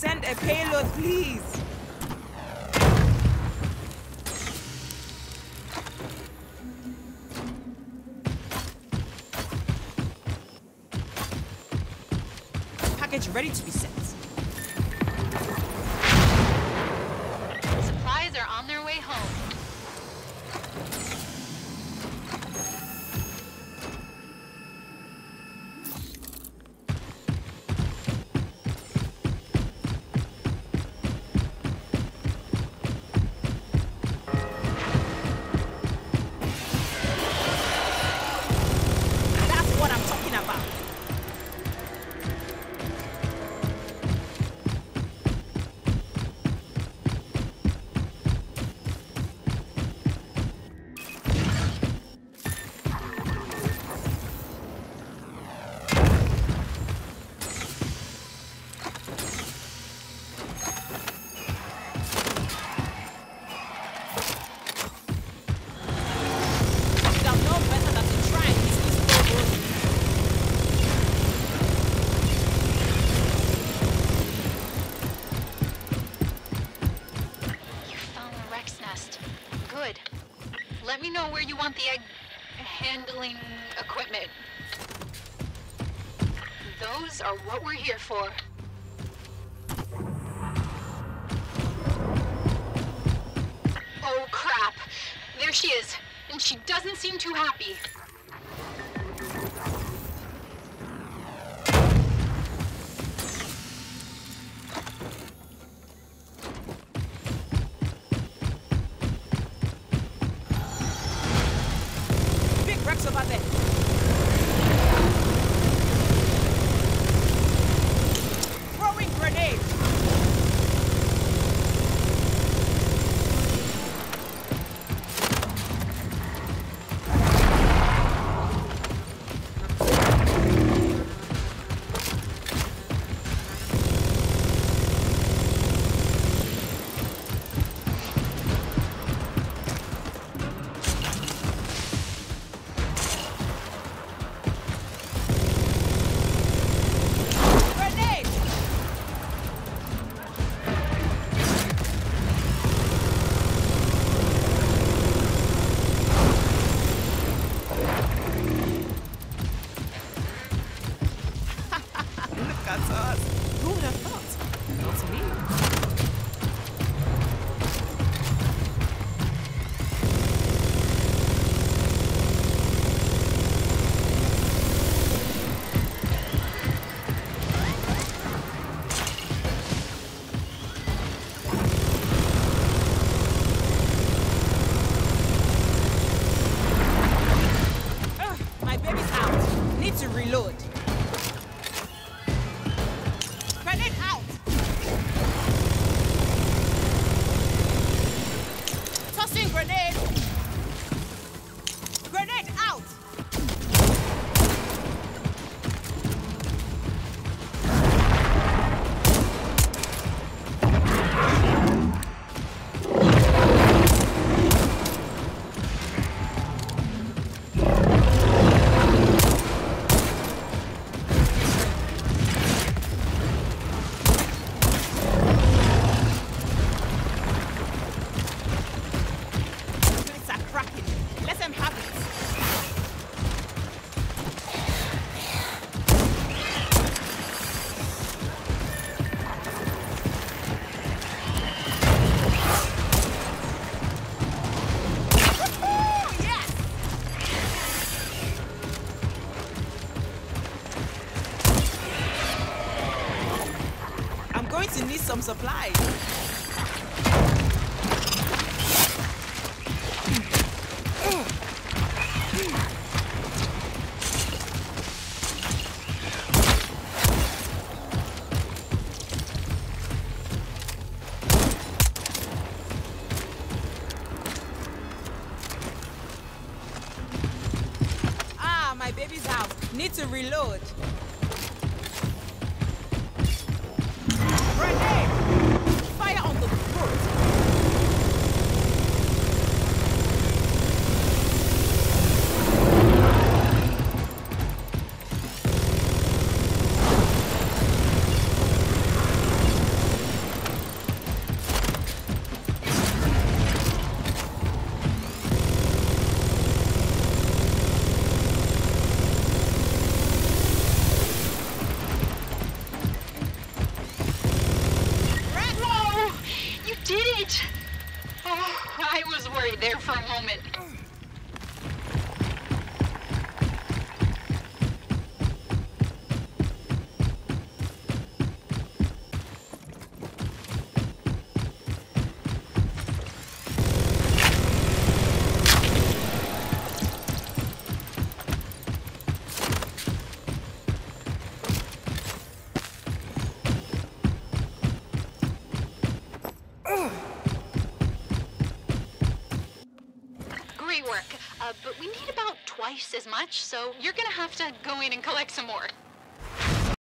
Send a payload, please. Package ready to be sent. Good. Let me know where you want the egg handling equipment. Those are what we're here for. Oh crap! There she is, and she doesn't seem too happy. Sobat deh. At us. Who would have thought? Not me. Going to need some supplies. Ah, my baby's out. Need to reload. Work. Uh, but we need about twice as much, so you're gonna have to go in and collect some more.